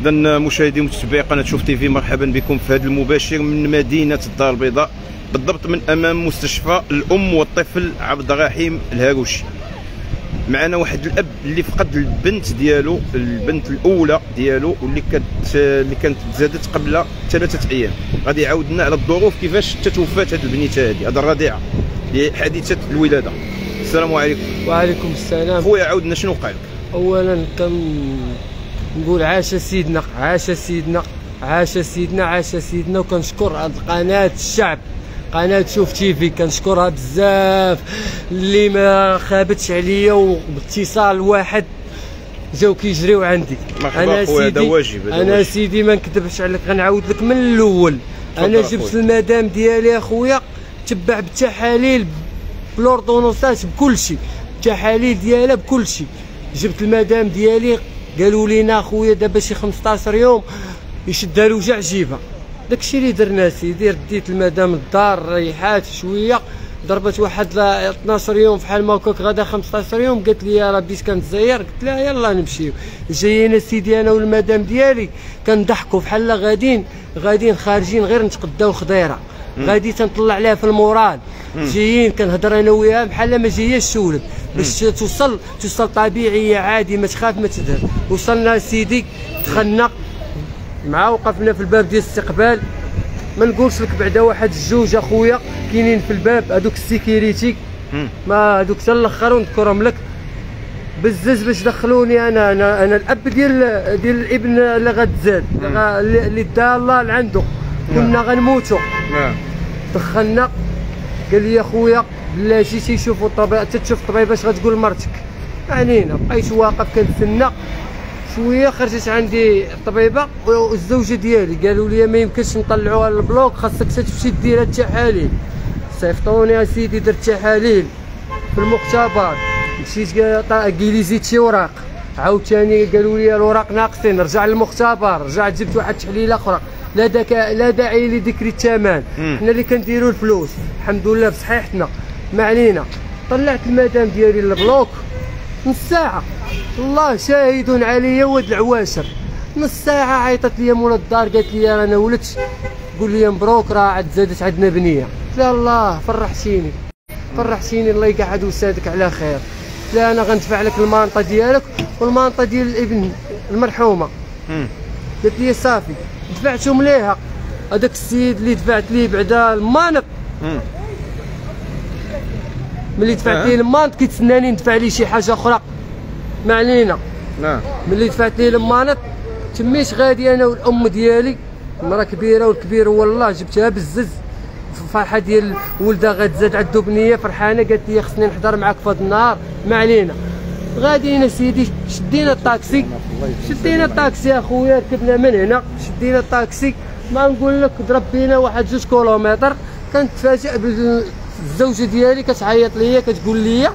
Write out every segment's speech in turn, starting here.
اذا مشاهدي ومتابعي قناة شوف تيفي مرحبا بكم في هذا المباشر من مدينة الدار البيضاء بالضبط من أمام مستشفى الأم والطفل عبد الرحيم الهاروشي معنا واحد الأب اللي فقد البنت ديالو البنت الأولى ديالو واللي كانت اللي كانت تزادت قبل ثلاثة أيام. غادي يعاود لنا على الظروف كيفاش تتوفات هذه البنيتة هذه هذه الرضيعة لحادثه الولادة. السلام عليكم. وعليكم السلام. خويا عاود لنا شنو وقع لك؟ اولا كنقول عاش سيدنا عاش سيدنا عاش سيدنا عاش سيدنا وكنشكر هاد القناه الشعب. قناة شوف تيفي كنشكرها بزاف. اللي ما خابتش عليا وباتصال واحد جاو كيجريو عندي. خويا هذا واجب أنا. سيدي ما نكذبش عليك غنعاود لك من الأول. أنا. جبت المدام ديالي اخويا تبع بالتحاليل بلوردونوسات بكل شيء التحاليل ديالها بكل شيء جبت المدام ديالي قالوا لينا اخويا دابا شي 15 يوم يشدها الوجع جيبها داكشي اللي درنا سيدي رديت المدام الدار ريحات شوية ضربت واحد لا 12 يوم فحال ما هكاك غدا 15 يوم قالت لي راه بديت كنتزير قلت لها يلا نمشيو. جايين سيدي أنا والمدام ديالي كنضحكوا بحال غاديين غاديين خارجين غير نتقداو خضيرة. غادي كنطلع ليها في ال moral. جايين كنهضر أنا وياها بحال ما جاياش تولد باش توصل توصل طبيعية عادي ما تخاف ما تذهب وصلنا سيدي دخلنا. مع وقفنا في الباب ديال الاستقبال. ما نقولش لك بعدا واحد الجوج أخويا كاينين في الباب هذوك ال sécurité مم. ما هذوك حتى الأخر ونذكرهم لك. بزز باش دخلوني أنا أنا أنا الأب ديال ديال الابن اللي غتزاد اللي اللي دا الله لعنده. كنا غنموتوا نعم. دخلنا. قال لي يا خويا بلا جيتي شوفوا الطبيب تتشوف الطبيب باش غتقول مرتك. علينا بقيت واقف كنتسنى. شوية خرجت عندي الطبيبة والزوجة ديالي. قالوا لي ما يمكنش نطلعوها لل bloc خاصك تمشي دير التحاليل صيفطوني يا سيدي درت تحاليل في المختبر. مشيت ليكاليزيت شي وراق. عاوتاني قالوا لي الوراق ناقصين رجع للمختبر. رجعت جبت واحد التحليله أخرى. لا داك لا داعي لذكر الثمن. حنا اللي كنديروا الفلوس الحمد لله بصحيحتنا ما علينا. طلعت المدام ديالي للبلوك. نص ساعة. الله شاهد عليا ود العواشر. نص ساعة عيطت لي مول الدار قالت لي أنا ولدت. قول لي مبروك راه عاد زادت عندنا بنية. قلت لها الله فرحتيني. فرحتيني. الله يقعد وسادك على خير. لها أنا غندفع لك المانطة ديالك والمانطة ديال الابن المرحومة. مم. قالت لي صافي. دفعتهم ليها هذاك السيد اللي دفعت ليه بعدا المانط. ملي دفعت آه. ليه المانط كيتسناني ندفع ليه شي حاجة أخرى. ما علينا. نعم. ملي دفعت ليه المانط تميت غادي أنا والأم ديالي. مرا كبيرة والكبير والله جبتها بالزز. فرحة ديال ولدها غتزاد عنده بنيه فرحانة قالت لي خصني نحضر معاك في هذا النهار. ما علينا. غاديين سيدي شدينا الطاكسي. شدينا الطاكسي اخويا ركبنا من هنا شدينا الطاكسي. ما نقول لك ضرب بينا واحد جوج كيلومتر. كنتفاجئ بالزوجة ديالي كتعيط ليا كتقول لي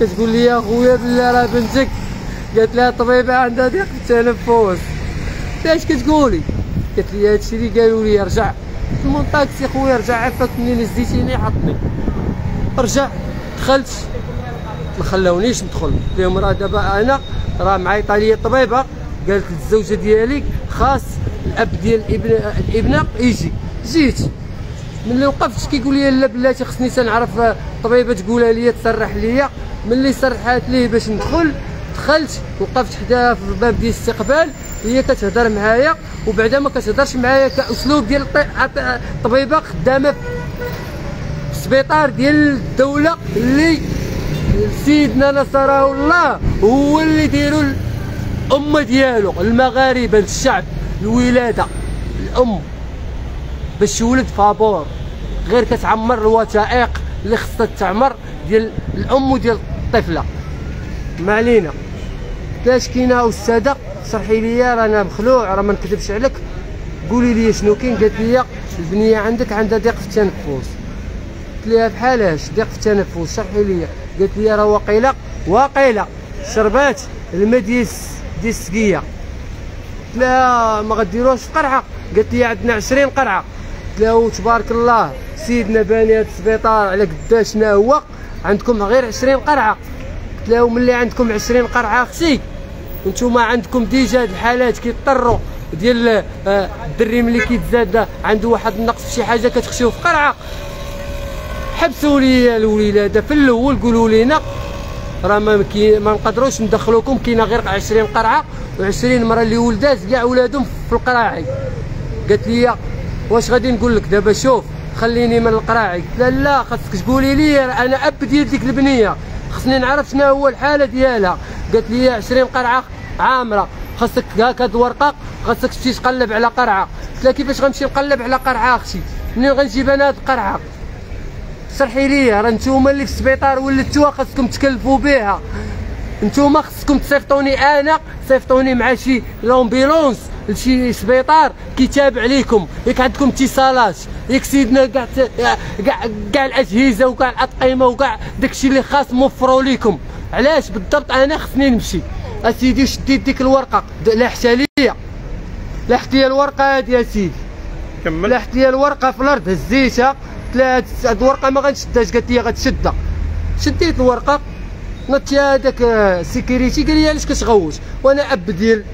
كتقول لي يا خويا بالله راه بنتك. قالت لها الطبيبه عندها ضيق التنفس اش كتقولي؟ قالت لي هادشي اللي قالوا لي رجع. المهم طاكسي خويا رجع عفاك منين هزيتيني حطني رجع دخلت خلاونيش ندخل. قلت لهم راه دابا أنا راه معيطه لي الطبيبه قالت للزوجه ديالي خاص الأب ديال الابن الابنة يجي. جيت. ملي وقفت كيقول لي لا بلاتي خصني تنعرف الطبيبه تقولها لي تصرح ليا ملي صرحات ليه باش ندخل؟ دخلت وقفت حداها في الباب ديال الاستقبال. هي كتهضر معايا وبعدا ما كتهضرش معايا كأسلوب ديال الط- الطبيبه خدامة في السبيطار ديال الدولة اللي سيدنا نصره الله هو اللي ديروا الأمة ديالو المغاربة الشعب الولادة الأم. باش تولد فابور. غير كتعمر الوثائق اللي خصها تعمر ديال الأم وديال الطفلة. ما علينا. كاش كاينة أستاذة؟ شرحي لي راه أنا مخلوع راه ما نكذبش عليك. قولي لي شنو كاين؟ قالت لي البنية عندك عندها ضيق في التنفس. قلت لها بحالاش ضيق في التنفس شرحي لي. قالت لي راه واقيلا واقيلا. شربات الماء ديال الس- ديال السقيه قلت لها ما غديروهاش في قرعة. قالت لي عندنا 20 قرعة. قلت لها وتبارك الله سيدنا باني هذا السبيطار على قداش هو. عندكم غير 20 قرعة. قلت لها وملي عندكم 20 قرعة أختي وأنتم عندكم déjà هاد الحالات كيضطروا ديال آه، الدري ملي كيتزاد عنده واحد النقص في شي حاجة كتخشيو في قرعة. حبسوا لي الولاده في الأول قولوا لينا راه ما ما نقدروش ندخلوكم. كاينة غير 20 قرعة و20 مرة اللي ولدات كاع ولادهم في القراعي. قالت لي واش غادي نقول لك دابا؟ شوف خليني من القراعي. لها لا خاصك تقولي لي أنا أب ديال ديك البنية. خصني نعرف شنو هو الحالة ديالها. قالت لي 20 قرعة عامرة. خاصك هاك هاد الورقه خاصك تمشي تقلب على قرعة. قلت لها كيفاش غنمشي نقلب على قرعة أختي؟ منين غنجيب أنا هاد القرعة؟ شرحي لي راه نتوما اللي في السبيطار ولدتوها خاصكم تكلفوا بها نتوما خاصكم تصيفطوني أنا صيفطوني مع شي لومبيلونس لشي سبيطار كيتابع ليكم ياك عندكم اتصالات ياك سيدنا كاع كاع كاع الأجهزة وكاع الأطعمة وكاع داكشي اللي خاص موفروا ليكم. علاش؟ بالضبط أنا خصني نمشي. أسيدي شديت ديك الورقة. لاحتها ليا. لاحت لي الورقة هادي يا سيدي كمل. لاحت لي الورقة في الأرض هزيتها. قلت لها هاد الورقة ما غنشدهاش قالت لي غتشدها. شديت الورقة نط هذاك ال sécurité قال لي علاش كتغوت وأنا أب ديال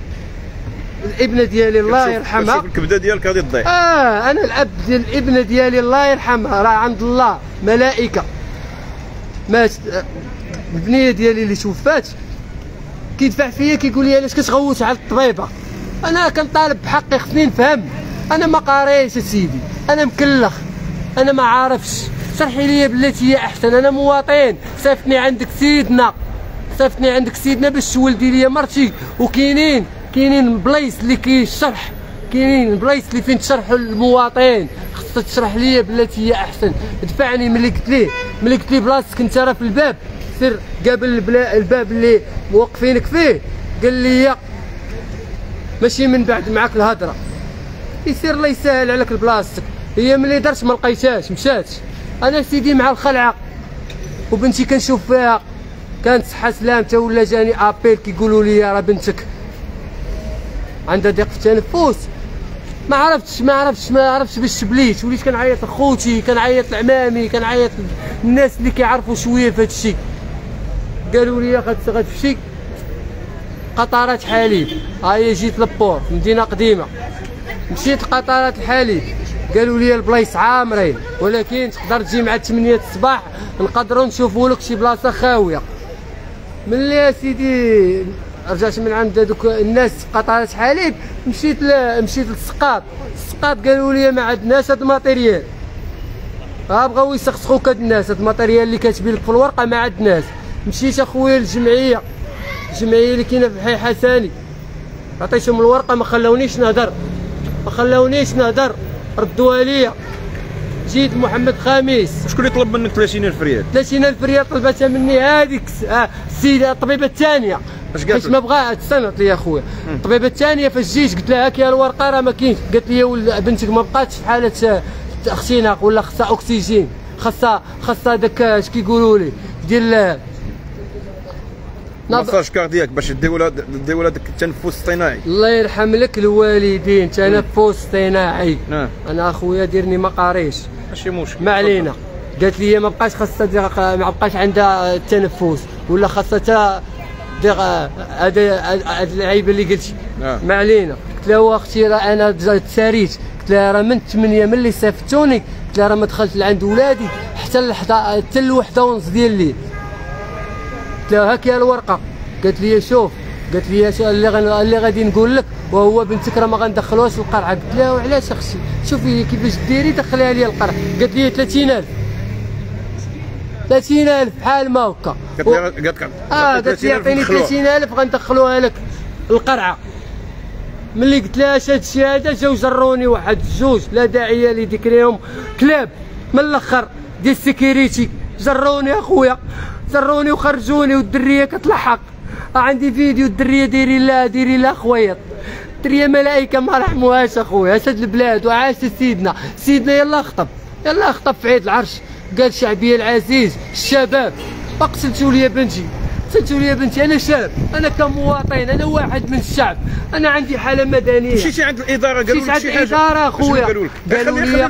الابنة ديالي الله يرحمها. شوف الكبدة ديالك غادي تضيع. آه أنا الأب ديال الابنة ديالي الله يرحمها. راه عند الله. ملائكة. مات البنية ديالي اللي توفات كيدفع فيا كيقول لي علاش كتغوت على الطبيبة؟ أنا كنطالب بحقي خصني نفهم. أنا ما قاريش سيدي أنا مكلخ. أنا ما عارفش. شرحي لي بلاتي هي أحسن أنا مواطن. صيفطني عندك سيدنا. صيفطني عندك سيدنا باش تولدي لي مرتي وكاينين كاينين بلايص اللي كيشرح. كاينين بلايص اللي فين تشرح المواطن. خصك تشرح لي بلاتي هي أحسن. دفعني ملي قلت ليه ملي قلت ليه بلاصتك انت راه في الباب. سير قابل البلا- الباب اللي موقفينك فيه. قال لي ماشي من بعد معاك الهضره يسير الله يسهل عليك بلاصتك هي ملي درت ما لقيتهاش مشات أنا سيدي مع الخلعة. وبنتي كنشوف فيها. كانت صحة سلامته ولا جاني أبيل كيقولوا لي راه بنتك. عندها ضيق في التنفس. ما عرفتش ما عرفتش ما عرفتش باش بليت وليت كنعيط لخوتي كنعيط لعمامي كنعيط للناس اللي كيعرفوا شوية في هذا الشيء. قالوا لي غت- غتمشي قطرات حليب هاي جيت لبور مدينة قديمة. مشيت لقطرات الحليب قالوا لي البلايص عامرين ولكن تقدر تجي مع 8 الصباح نقدروا نشوفوا لك شي بلاصة خاوية. ملي سيدي رجعت من عند دوك الناس قطرات حليب مشيت ل... مشيت للسقاط. السقاط قالوا لي ما عندناش هاد ال matériel. ها بغاو يسخسخوك هاد الناس هاد ال matériel اللي كاتبين لك في الورقة ما عندناش. مشيت أخويا للجمعية الجمعية اللي كاينة في حي حساني عطيتهم الورقة ما خلاونيش نهضر. ما خلاونيش نهضر. ردوها ليا جيت محمد خميس شكون اللي طلب منك 30000 ريال 30000 ريال طلبتها مني هذيك آه، السيدة الطبيبة الثانية. اش قالت؟ ما بغا تستنط لي اخويا الطبيبة الثانية فاش جيت قلت لها هاك يا الورقة راه ما كاينش. قالت لي بنتك ما بقاتش في حالة آه، اختناق ولا خاصها أكسجين. خاصها خاصها داك آه، اش كيقولوا لي؟ ديال آه، ماساج كاردياك باش دي ولاد دي ولادك التنفس الاصطناعي الله يرحم لك الوالدين تنفس اصطناعي نعم. أنا أخويا ديرني ما قاريش. ماشي مشكل ما علينا. قالت لي ما بقاش خاصها دير ما بقاش عندها التنفس ولا خاصها هذا هذا العيب اللي قلتي نعم. ما علينا. قلت لها واختي راه أنا تساريت قلت لها راه من 8 ملي صيفطوني. قلت لها راه ما دخلت لعند ولادي. حتى حتى الوحدة ونص ديال الليل قلت لها هاك يا الورقة. قالت لي شوف قالت لي اللي غن... اللي غادي نقول لك؟ وهو بنتك راه ما غندخلوهاش القرعة. قلت لها وعلاش أختي شوفي كيفاش ديري دخليها لي القرعة. قالت لي 30000 30000 بحال ما هكا. قالت لي آه قالت لي عطيني 30000 غندخلوها لك القرعة. ملي قلت لها هاد الشيء هذا جاو جروني واحد جوج لا داعي لذكرهم كلاب من الأخر ديال السيكيريتي جروني أخويا. جروني وخرجوني والدرية كتلحق. عندي فيديو الدرية دايرين لها دايرين لها خويط. الدريه ملائكه ما رحموهاش أخويا. اسد البلاد وعاش سيدنا. سيدنا يلا خطب يلا خطب في عيد العرش. قال شعبي العزيز الشباب. ما قتلتوا لي بنتي سالتوا لي بنتي أنا شاب أنا كمواطن أنا واحد من الشعب أنا عندي حالة مدنية. مشيتي عند الإدارة؟ قالوا لك شي حاجة؟ الإدارة أخويا. قالوا لي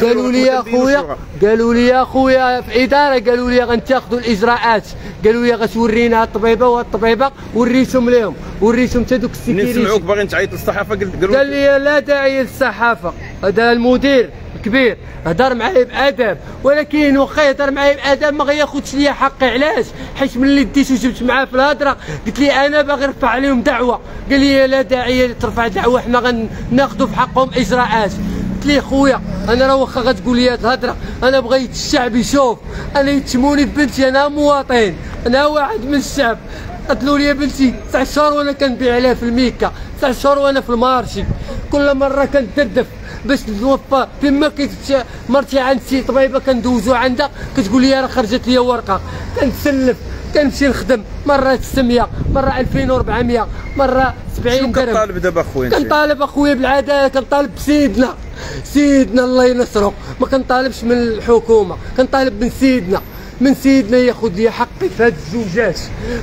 قالوا لي أخويا. قالوا لي أخويا في إدارة قالوا لي غنتاخذوا الإجراءات. قالوا لي غتورينا الطبيبة والطبيبة وريتهم لهم وريتهم حتى دوك منين ال sécurité سمعوك باغي تعيط للصحافة؟ قال- قالوا قال لي لا داعي للصحافة هذا المدير. الكبير هضر معايا بأدب ولكن واخا يهضر معايا بأدب ما غياخذش ليا حقي علاش؟ حيت ملي ديت وجبت معاه في الهضره قلت لي أنا باغي نرفع عليهم دعوة. قال لي لا داعي ترفع دعوة حنا غناخذوا في حقهم إجراءات. قلت لي خويا أنا راه واخا غتقول لي هاد الهضره أنا بغيت الشعب يشوف. أنا يتموا لي بنتي أنا مواطن أنا واحد من الشعب. قتلوا لي بنتي تسع شهور وأنا كنبيع عليها في الميكا تسع شهور وأنا في المارشي كل مرة كندردف باش نوفى فيما كنت مرتي عند شي طبيبة كندوزو عندها كتقول لي راه خرجت لي ورقة. كنتسلف كنمشي نخدم. مرة 600 مرة 2400 مرة 70 شنو كطالب دابا اخويا كنطالب أخويا بالعدالة كنطالب بسيدنا. سيدنا الله ينصرو. ما كنطالبش من الحكومة كنطالب من سيدنا. من سيدنا ياخذ لي حقي. في هاد الزوجات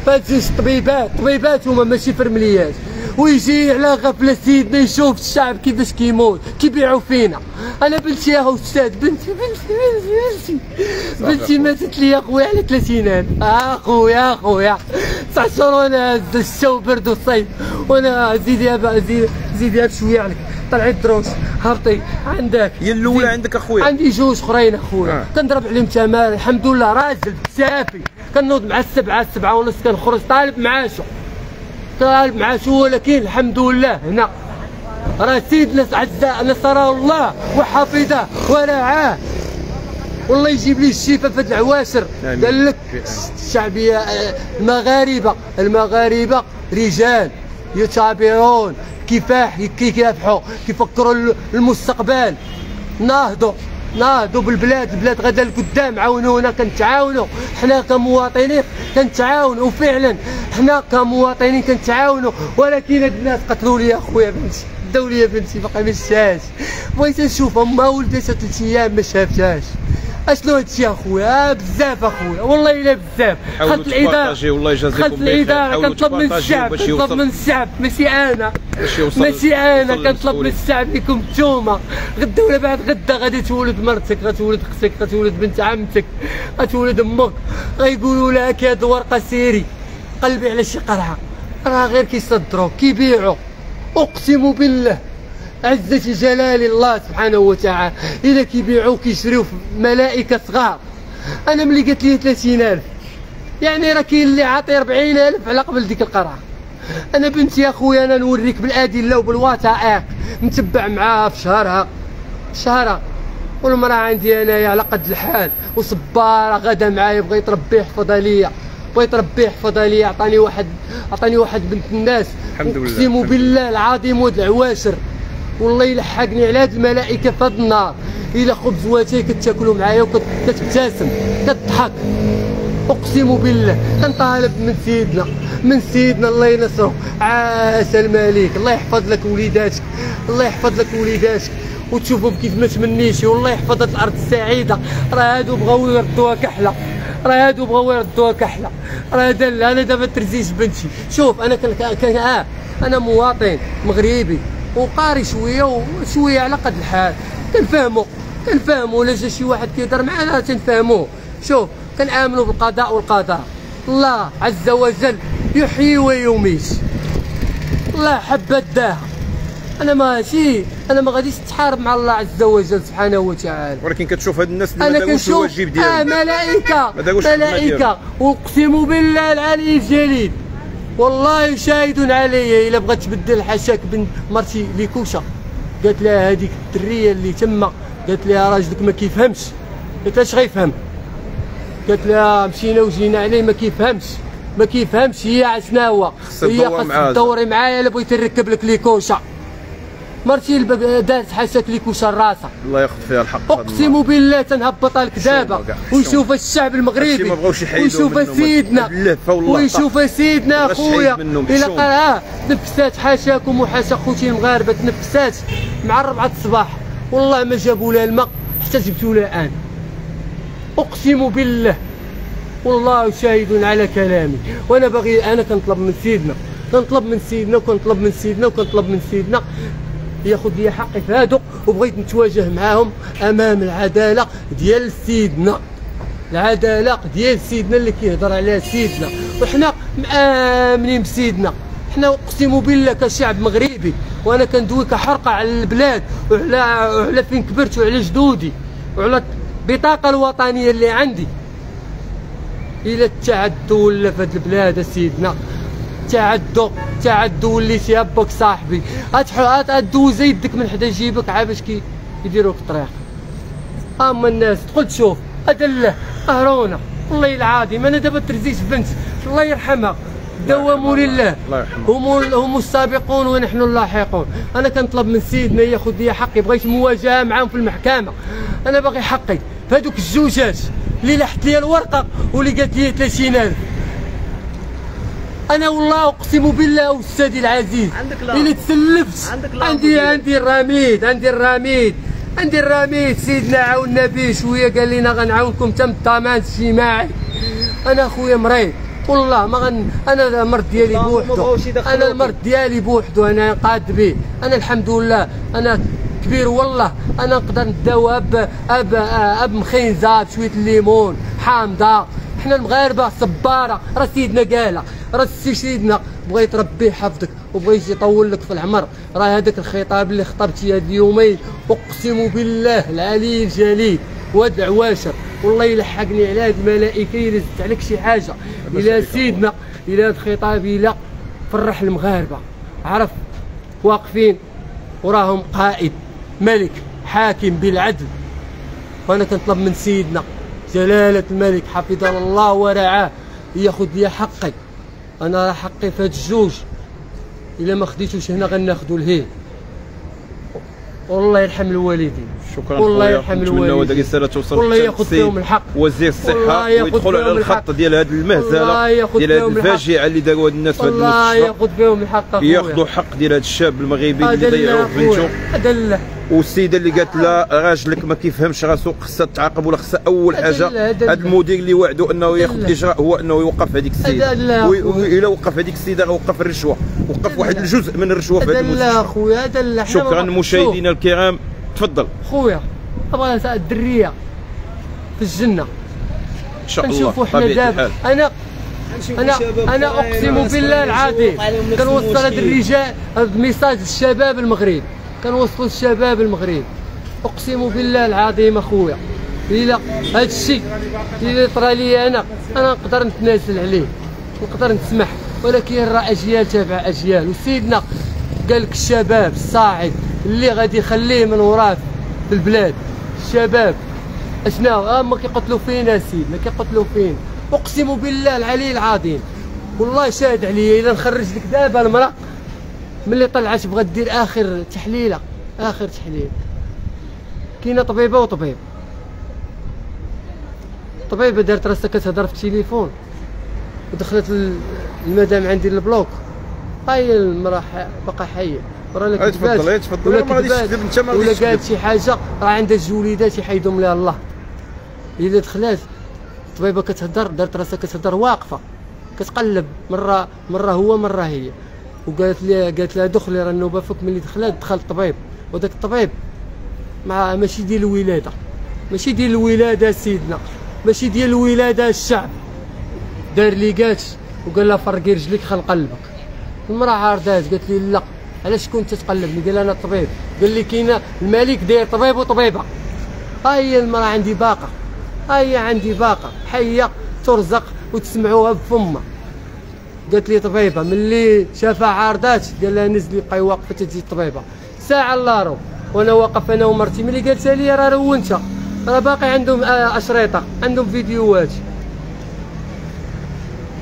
في هاد زوج طبيبات طبيبات هما ماشي فرمليات. ويجي على غفلة سيدنا يشوف الشعب كيفاش كيموت كيبيعوا فينا. أنا بنتي يا أستاذ بنتي بنتي بنتي بنتي. بنتي ماتت لي اخويا على 30000 أخويا أخويا. تسع شهور وأنا الشو برد والصيف وأنا زيدي يا زيدي زيدي يا بشوية عليك. طلعي دروس هبطي عندك هي الأولى. عندك أخويا. عندي جوج أخرين أخويا. آه. كنضرب عليهم تمام الحمد لله راجل سافي. كنوض مع السبعة السبعة ونص كنخرج طالب معاشو طالب معاشو ولكن الحمد لله هنا. راه سيدنا عز نصره الله وحفظه ورعاه. والله يجيب لي الشفاء في العواشر. قال لك. الشعبية آه، المغاربة المغاربة رجال يثابرون كفاح كيكافحوا كيفكروا ال- المستقبل. ناهضوا ناهضوا بالبلاد البلاد غدا لقدام عاونونا كنتعاونوا حنا كمواطنين كنتعاونوا وفعلا حنا كمواطنين كنتعاونوا ولكن هاد الناس قتلوا لي أخويا بنتي داو لي بنتي باقي ما شفتهاش. بغيت نشوفها ما ولدتها ثلاث أيام ما شافتهاش. اشنو هادشي أخويا بزاف أخويا والله إلا بزاف. خلت الاداره تبارطاجيو، الله يجازيكم خلت. الإدارة كنطلب من الشعب كنطلب من الشعب ماشي أنا. ماشي أنا كنطلب من. الشعب لكم نتوما غدا ولا بعد غدا غادي تولد مرتك غتولد أختك غتولد بنت عمتك غتولد أمك. غيقولوا لها كي هاد الورقة سيري. قلبي على شي قرعة. راه غير كيصدروا كيبيعوا. أقسم بالله. عزة جلال الله سبحانه وتعالى إذا كيبيعوا كيشريو ملائكة صغار أنا ملي قالت لي 30000 يعني راه كاين اللي عاطي 40000 على قبل ديك القرعة. أنا بنتي يا خويا أنا نوريك بالأدلة وبالوثائق نتبع معاها في شهرها شهرها. والمرأة عندي أنايا على قد الحال وصبارة غدا معايا بغى يتربي يحفظها ليا بغى يتربي يحفظها ليا عطاني واحد عطاني واحد بنت الناس. الحمد لله، أقسم الحمد بالله العظيم ود العواشر. والله يلحقني على هاد الملائكة في هاد النار إلا خبز واتاي كتاكلوا معايا وكتبتسم كتضحك. أقسم بالله كنطالب من سيدنا من سيدنا الله ينصره. عاش الملك الله يحفظ لك وليداتك الله يحفظ لك وليداتك. وتشوفهم كيف ما تمنيتي والله يحفظ هاد الأرض السعيدة. راه هادو بغاو يردوها كحلة. راه هادو بغاو يردوها كحلة. راه دل أنا دابا ترزيت بنتي. شوف أنا كان آه أنا مواطن مغربي. وقاري شوية وشوية على قد الحال. كنفهمو كنفهمو ولا جا شي واحد كيهضر معنا تنفهموه شوف كنآمنوا بالقضاء والقدر الله عز وجل يحيي ويميت. الله حب الداه أنا ماشي أنا ما غاديش نتحارب مع الله عز وجل سبحانه وتعالى. ولكن كتشوف هاد الناس اللي ما أنا كنشوف الواجب آه ديالهم ملائكه داروش الخدمة ملائكة. ديالهم. أقسم بالله العلي الجليل. والله شاهد علي إلا بغات تبدل حاشاك بن مرتي ليكوشه قالت لها هذيك الدرية اللي تما قالت لها راجلك ما كيفهمش. قالت لها اش غيفهم؟ قالت لها مشينا وجينا عليه ما كيفهمش. ما كيفهمش هي خصها هي خاصك. تدوري معايا إلا بغيتي نركب لك ليكوشه مرتي الب- دارت حاشاك ليكوشه راسها الله ياخذ فيها الحق. أقسم بالله تنهبطها لك دابا. ويشوف الشعب المغربي. ويشوف. سيدنا. ويشوف سيدنا اخويا إلى. قال آه تنفسات حاشاكم وحاشا خوتي المغاربه تنفسات مع الربعة الصباح. والله ما جابوا لها الماء حتى جبتوا لها أنا أقسم بالله. والله شاهد على كلامي. وأنا باغي أنا كنطلب من سيدنا. كنطلب من سيدنا وكنطلب من سيدنا وكنطلب من سيدنا. ياخذ لي حقي في هادو وبغيت نتواجه معاهم أمام العدالة ديال سيدنا. العدالة ديال سيدنا اللي كيهضر عليها سيدنا. وحنا مآمنين بسيدنا. حنا أقسم بالله كشعب مغربي وأنا كندوي كحرقة على البلاد وعلى وعلى فين كبرت وعلى جدودي وعلى البطاقة الوطنية اللي عندي. إلى التعدوا ولا في هاد البلاد سيدنا. تعدوا تعدوا وليتي باك صاحبي. غتدوز يدك من حدا جيبك عا باش كي يديروك الطريق أما الناس تدخل تشوف أدلة قهرونا والله العظيم أنا دابا ترزيت بنت. الله يرحمها. دواموا لله. هم هم السابقون ونحن اللاحقون. أنا كنطلب من سيدنا ياخذ لي حقي بغيت مواجهة معاهم في المحكمة. أنا باغي حقي. فهذوك الزوجات اللي لحت لي الورقة واللي قالت لي 30000 أنا والله أقسم بالله أستاذي العزيز. عندك لا. اللي تسلفت. عندي. عندي الرميد عندي الرميد. عندي الرميد. سيدنا عاونا به شوية قال لنا غنعاونكم تم الضمان الاجتماعي. أنا خويا مريض. والله ما غن أنا المرض ديالي بوحدو. أنا المرض ديالي بوحدو. أنا قاد به أنا الحمد لله. أنا كبير والله. أنا نقدر نداوى اب اب أب مخينزه بشويه الليمون حامضة. حنا المغاربة صبارة. راه سيدنا قالها راه السي سيدنا. بغيت ربي يحفظك وبغيت يطول لك في العمر. راه هذاك الخطاب اللي خطبتي هاد اليومين. أقسم بالله العلي الجليل. واد عواشر. والله يلحقني على هاد الملائكة إلا زدت عليك شي حاجة. إلى سيدنا. إلى هاد الخطاب إلى فرح المغاربة. عرف؟ واقفين. وراهم قائد. ملك. حاكم بالعدل. وأنا كنطلب من سيدنا جلالة الملك حفظه الله ورعاه ياخذ لي حقي. أنا راه حقي في هاد الجوج. إلا ما خديتوش هنا غناخذو لهيه. والله يرحم الوالدين. شكرا والله. يرحم الوالدين. هذه الرساله توصل والله ياخذ فيهم الحق. وزير الصحة ويدخلوا على الخط. ديال هذه المهزلة ديال هذه. الفاجعه اللي داروها الناس في والله المستشفى ياخذ فيهم الحق ياخذوا حق ديال هذا الشاب المغربي اللي في بنته والسيدة اللي قالت لا راجلك ما كيفهمش راسو خصها تعاقب ولا خصها أول حاجة هذا. المدير اللي وعدوا إنه ياخذ لا. الاجراء هو إنه يوقف هذيك السيدة إلا وقف هذيك السيدة غيوقف الرشوة وقف واحد. الجزء من الرشوة في لا المستشفى شكرا مشاهدينا الكرام تفضل. خويا أبغى نسال الدرية في الجنة. إن شاء الله. نشوفوا حنا دابا. أنا أنا أنا أقسم بالله العظيم كنوصل هذا الرجال هذا الميساج للشباب المغرب. كنوصلوا للشباب المغرب. أقسم بالله العظيم أخويا. إلا هذا الشيء اللي طرا لي أنا أنا نقدر نتنازل عليه نقدر نسمح. ولكن راه اجيال تابع أجيال. وسيدنا قال لك الشباب الصاعد. اللي غادي يخليه من وراه في البلاد الشباب اشنو هما كيقتلوا فينا سيدنا كيقتلوا فينا أقسم بالله العلي العظيم والله شاهد عليا إذا نخرج لك دابا المرأة ملي طلعت بغات دير آخر تحليلة آخر تحليل. كاينة طبيبة وطبيب. طبيبة دارت راسها كتهضر في التليفون ودخلت ال- المدام عندي للبلوك. هاي المرأة باقا حية. وراه لا تفضل، تفضل. ولا ما ولا قالت. شي حاجة راه عندها جوج وليدات يحيدهم لها الله الا دخلات الطبيبه كتهضر دارت راسها كتهضر واقفة. كتقلب مره مرة هو مرة هي. وقالت لي قالت لها دخلي راه النوبة فك ملي دخلت دخل الطبيب. وداك الطبيب مع ماشي ديال الولادة. ماشي ديال الولادة سيدنا. ماشي ديال الولادة الشعب. دار لي قالت وقال لها فرقي رجليك خل قلبك. المرأة عارضات قالت لي لا. علاش كنت تقلبني قال أنا طبيب. قال لي كاينة الملك داير طبيب وطبيبة. ها هي المرأة عندي باقة. ها هي عندي باقة. حيه ترزق وتسمعوها بفمها. قالت لي طبيبة ملي شافها عارضات قال لها نزلي بقاي واقفه تجي الطبيبة. ساعة إلا رو وأنا واقف أنا ومرتي. ملي قالتها لي راه رونت راه باقي عندهم آه، اشرطه عندهم فيديوهات.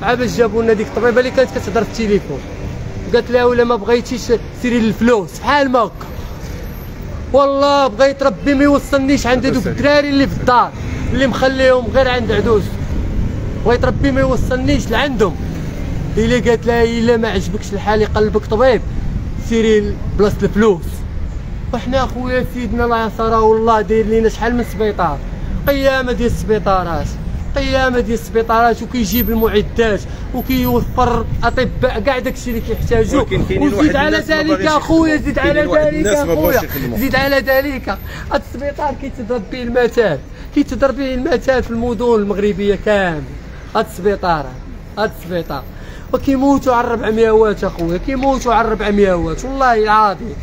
عا باش جابوا لنا ديك الطبيبة اللي كانت كتهضر في التليفون. قالت لها ولا ما بغيتيش سيري للفلوس بحال ما هكا. والله بغيت ربي ما يوصلنيش عند دوك الدراري اللي في الدار اللي مخليهم غير عند عدوس. بغيت ربي ما يوصلنيش لعندهم. إلا قالت لها إلا ما عجبكش الحال يقلبك طبيب سيري بلاصة الفلوس. وحنا أخويا سيدنا الله يسره والله داير لينا شحال من سبيطار. قيامة ديال السبيطارات قيامه ديال السبيطارات وكيجيب المعدات وكيوفر أطباء. كاع داكشي اللي كيحتاجو. وزيد على ذلك أخويا. زيد على ذلك أخويا. زيد على ذلك السبيطار كيتضرب به المثال كيتضرب به المثال في المدن المغربية كامل. هذا السبيطار هذا السبيطار. وكيموتوا على 400 ؤات أخويا كيموتوا على 400 وات. والله العظيم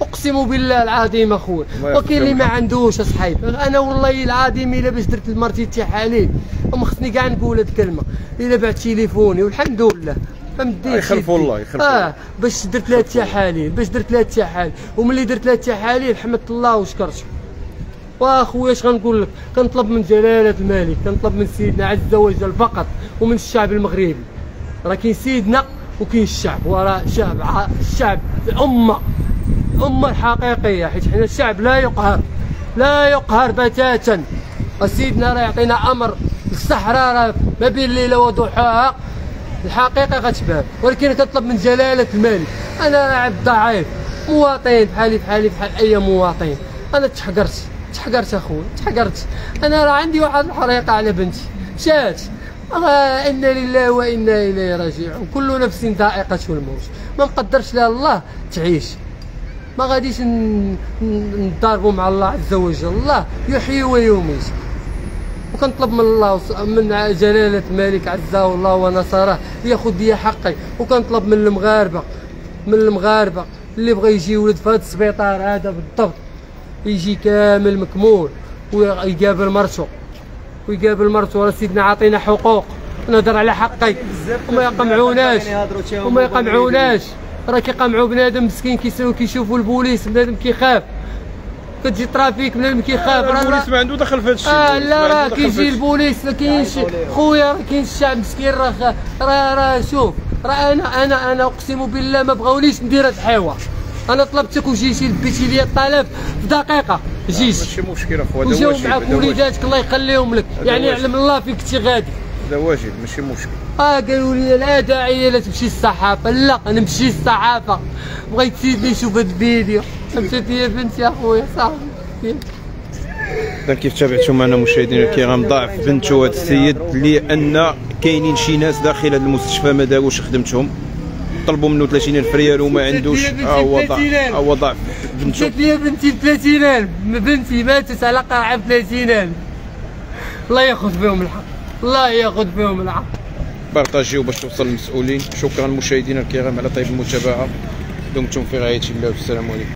أقسم بالله العظيم أخويا. وكاين اللي ما. عندوش اصحاب أنا والله العظيم إلا باش درت لمرتي التحاليل وما خصني كاع نقول هاد الكلمة. إلا بعت تليفوني والحمد لله. ما مديتش يخلفوا. الله، يخلفوا آه باش درت لها التحاليل باش درت لها التحاليل وملي درت لها التحاليل حمدت الله وشكرته وأخويا اش غنقول لك؟ كنطلب من جلالة الملك كنطلب من سيدنا عز وجل فقط ومن الشعب المغربي. راه كاين سيدنا وكاين الشعب وراه شعب الشعب الامه الامه الحقيقية حيت حنا الشعب لا يقهر لا يقهر بتاتا. وسيدنا راه يعطينا أمر الصحراء راه ما بين الليلة وضحاها. الحقيقة غتبان ولكن كنطلب من جلالة الملك. أنا عبد ضعيف مواطن بحالي بحالي بحال أي مواطن. أنا تحقرت تحقرت اخويا تحقرت. أنا راه عندي واحد الحريقة على بنتي. شات؟ آه إنا لله وإنا إليه راجعون. كل نفس ذائقة الموت. ما مقدرش لها الله تعيش. ما غاديش نضاربوا مع الله عز وجل. الله يحيي ويميت. وكنطلب من الله من جلالة الملك عزه الله ونصره ياخذ لي حقي. وكنطلب من المغاربة من المغاربة اللي بغى يجي يولد في هذا السبيطار هذا بالضبط يجي كامل مكمول ويقابل مرتو ويقابل مرتو راه سيدنا عاطينا حقوق نهضر على حقي وما يقمعوناش وما يقمعوناش. راه كيقمعوا بنادم مسكين كيشوفوا البوليس بنادم كيخاف. كتجي ترافيك بنادم كيخاف راه- البوليس ما عنده دخل في هذا الشيء آه لا راه كيجي. البوليس ما كاينش خويا راه كاين الشعب مسكين راه راه راه شوف راه أنا أنا أنا أقسم بالله ما بغاونيش ندير هاد الحوار أنا طلبتك وجيتي لبيتي لي الطلب في دقيقة. جيت. ماشي مشكل أخويا هذا وجاو واجب معاك وليداتك الله يخليهم لك. يعني. يعلم الله فيك كنتي غادي. هذا واجب ماشي مشكل آه قالوا لي لا داعي لا تمشي الصحافة. لا نمشي الصحافة. بغيت سيدي يشوف هاد الفيديو. مشيت يا بنتي يا خويا صاحبي اذا كيف تابعتم معنا مشاهدينا الكرام ضعف بنته هذا السيد لأن كاينين شي ناس داخل هذا المستشفى ما داروش خدمتهم طلبوا منه 30000 ريال وما عندوش هو ضعف 30,000. ها هو ضعف بنته مشات لي بنتي ب 30000 بنتي ماتت على قرعه ب 30000 الله ياخذ فيهم الحق الله ياخذ فيهم الحق بارطاجيو باش توصل للمسؤولين شكرا مشاهدينا الكرام على طيب المتابعه دمتم في رعايه الله والسلام عليكم